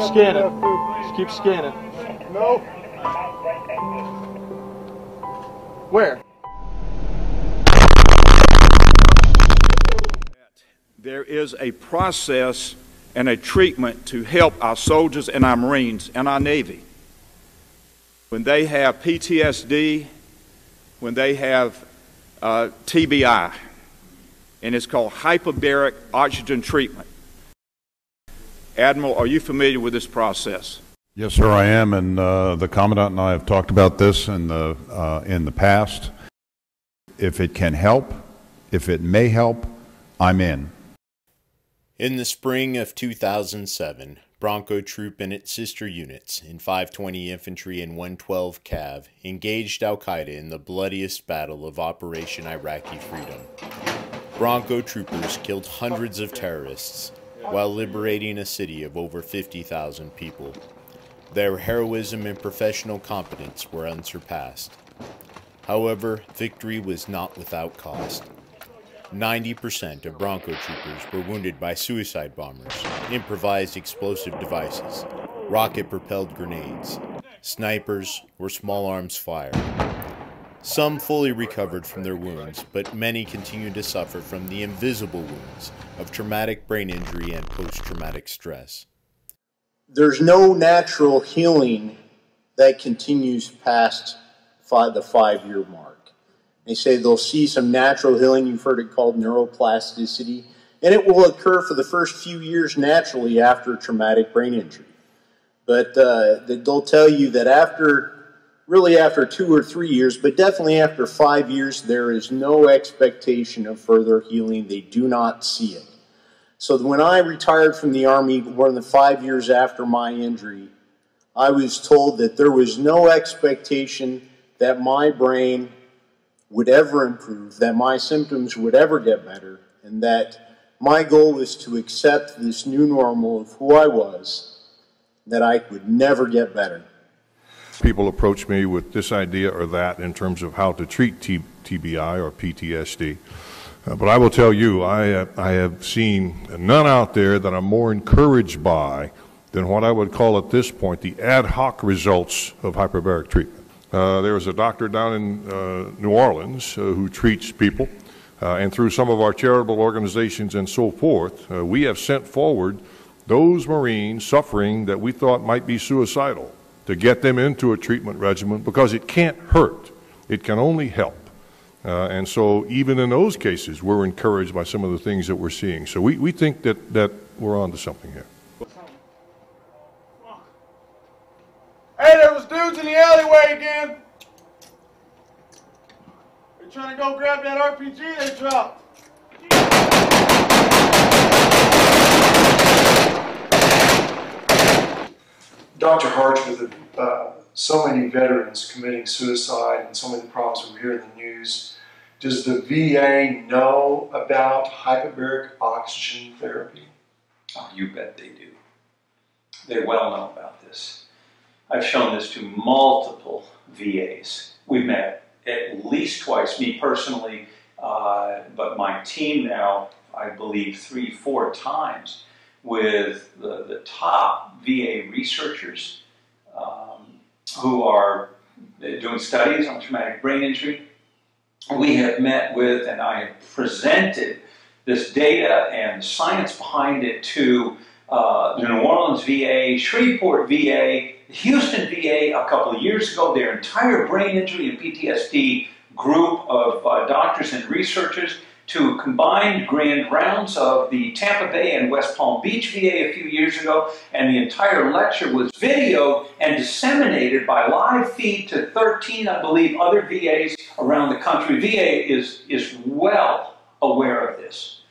keep scanning. Just keep scanning. No. Where? There is a process and a treatment to help our soldiers and our Marines and our Navy. When they have PTSD, when they have uh, TBI, and it's called hyperbaric oxygen treatment. Admiral, are you familiar with this process? Yes, sir, I am, and uh, the commandant and I have talked about this in the uh, in the past. If it can help, if it may help, I'm in. In the spring of 2007, Bronco Troop and its sister units in 520 Infantry and 112 Cav engaged Al Qaeda in the bloodiest battle of Operation Iraqi Freedom. Bronco troopers killed hundreds of terrorists while liberating a city of over 50,000 people. Their heroism and professional competence were unsurpassed. However, victory was not without cost. 90% of Bronco troopers were wounded by suicide bombers, improvised explosive devices, rocket propelled grenades, snipers, or small arms fire. Some fully recovered from their wounds, but many continued to suffer from the invisible wounds of traumatic brain injury and post traumatic stress. There's no natural healing that continues past five, the five year mark. They say they'll see some natural healing. You've heard it called neuroplasticity. And it will occur for the first few years naturally after traumatic brain injury. But uh, they'll tell you that after, really after two or three years, but definitely after five years, there is no expectation of further healing. They do not see it. So when I retired from the Army, more than five years after my injury, I was told that there was no expectation that my brain would ever improve, that my symptoms would ever get better, and that my goal was to accept this new normal of who I was, that I would never get better. People approach me with this idea or that in terms of how to treat T- TBI or PTSD. Uh, but I will tell you, I, uh, I have seen none out there that I'm more encouraged by than what I would call at this point the ad hoc results of hyperbaric treatment. Uh, there is a doctor down in uh, New Orleans uh, who treats people, uh, and through some of our charitable organizations and so forth, we have sent forward those Marines suffering that we thought might be suicidal to get them into a treatment regimen because it can't hurt, it can only help. Uh, and so, even in those cases, we're encouraged by some of the things that we're seeing. So, we, we think that, that we're on to something here. Hey, there was dudes in the alleyway again. They're trying to go grab that RPG they dropped. Dr. Harch, with uh, so many veterans committing suicide and so many problems we hear in the news, does the VA know about hyperbaric oxygen therapy? Oh, you bet they do. They well know about this. I've shown this to multiple VAs. We've met at least twice, me personally, uh, but my team now, I believe, three, four times with the, the top VA researchers um, who are doing studies on traumatic brain injury. We have met with, and I have presented this data and the science behind it to uh, the New Orleans VA, Shreveport VA, Houston VA a couple of years ago, their entire brain injury and PTSD group of uh, doctors and researchers to combined grand rounds of the Tampa Bay and West Palm Beach VA a few years ago, and the entire lecture was videoed and disseminated by live feed to 13, I believe, other VAs around the country. VA is, is well aware of this.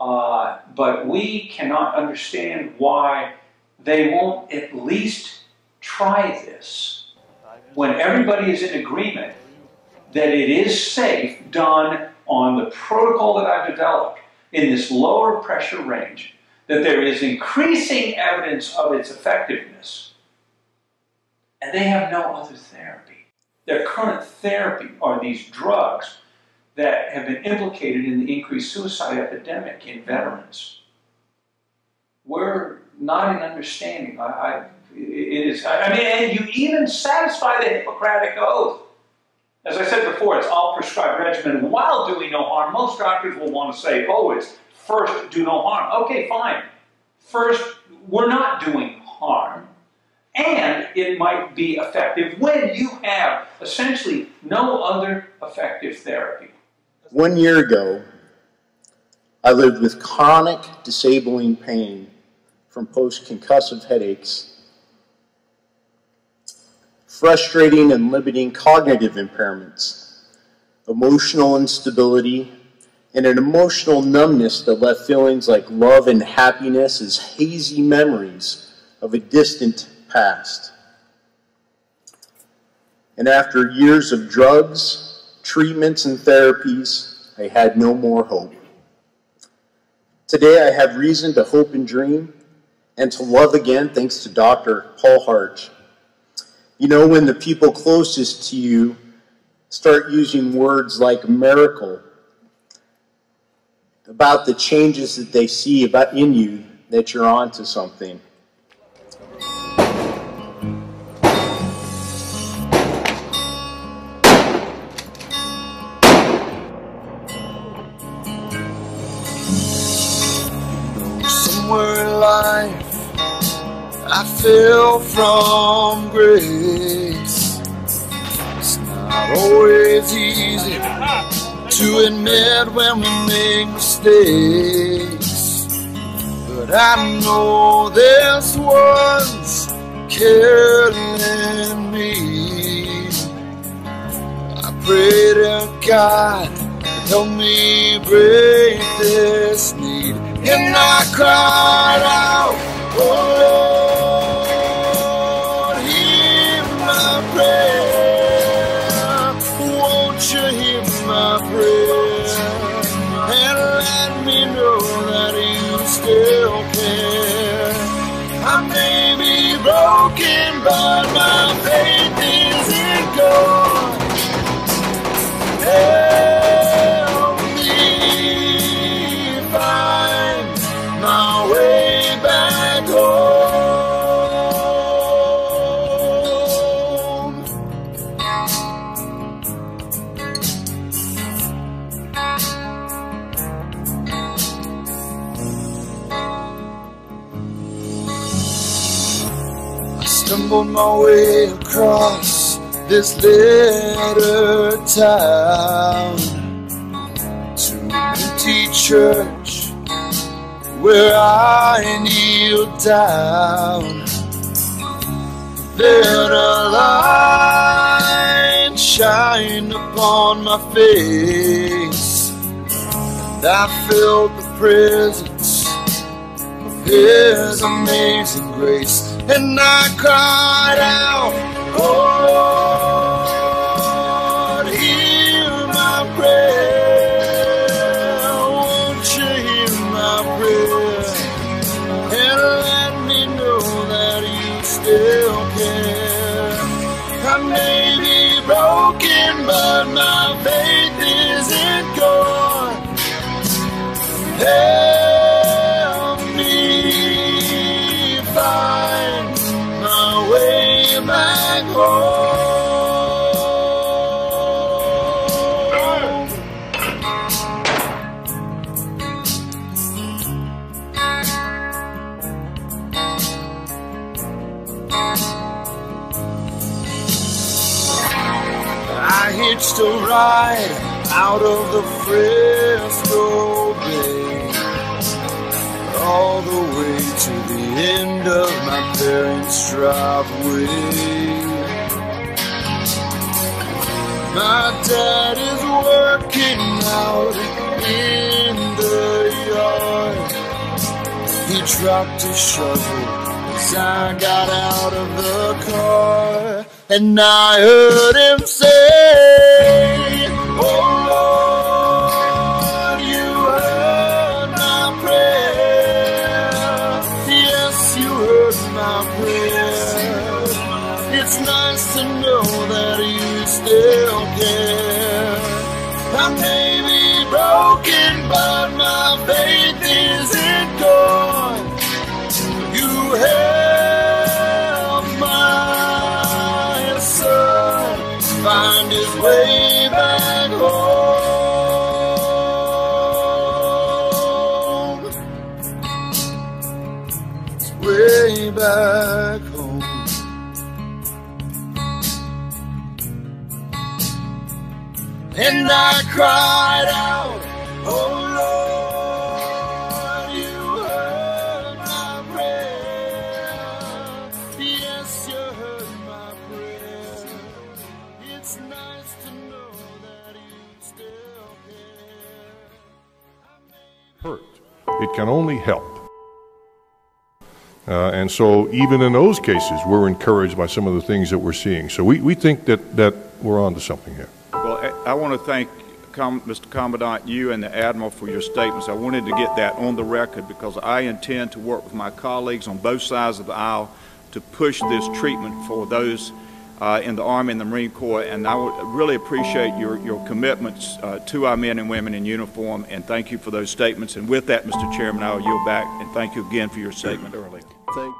Uh, but we cannot understand why they won't at least try this when everybody is in agreement that it is safe done on the protocol that I've developed in this lower pressure range, that there is increasing evidence of its effectiveness, and they have no other therapy. Their current therapy are these drugs that have been implicated in the increased suicide epidemic in veterans. We're not in understanding. I, I it is. I mean, and you even satisfy the Hippocratic oath. As I said before, it's all prescribed regimen while doing no harm. Most doctors will want to say, "Oh, it's first do no harm." Okay, fine. First, we're not doing harm, and it might be effective when you have essentially no other effective therapy. One year ago, I lived with chronic disabling pain from post-concussive headaches, frustrating and limiting cognitive impairments, emotional instability, and an emotional numbness that left feelings like love and happiness as hazy memories of a distant past. And after years of drugs, treatments, and therapies, I had no more hope. Today I have reason to hope and dream and to love again thanks to Dr. Paul Harch. You know, when the people closest to you start using words like miracle about the changes that they see about in you, that you're onto something. I fell from grace. It's not always easy to admit when we make mistakes. But I know there's one's killing me. I pray to God help me break this need. And I cried out, Oh Lord, prayer. Won't you hear my prayer? And let me know that you still care. I may be broken, but stumbled my way across this little town to empty church where I kneeled down. Then a light shined upon my face, and I felt the presence of His amazing grace, and I cried out, Oh I hitched a ride out of the Frisco Bay all the way to the end of my parents' driveway. My dad is working out in the yard. He dropped his shovel as I got out of the car, and I heard him say, Oh Lord, you heard my prayer. Yes, you heard my prayer. It's nice to know that you still care. I may be broken, but back home. And I cried out, Oh Lord, you heard my prayer. Yes, you heard my prayer. It's nice to know that still hurt. It can only help. Uh, and so, even in those cases, we're encouraged by some of the things that we're seeing. So, we, we think that, that we're onto something here. Well, I- I want to thank Com- Mr. Commandant, you and the Admiral for your statements. I wanted to get that on the record because I intend to work with my colleagues on both sides of the aisle to push this treatment for those uh, in the Army and the Marine Corps. And I would really appreciate your, your commitments uh, to our men and women in uniform, and thank you for those statements. And with that, Mr. Chairman, I will yield back, and thank you again for your statement earlier. Thank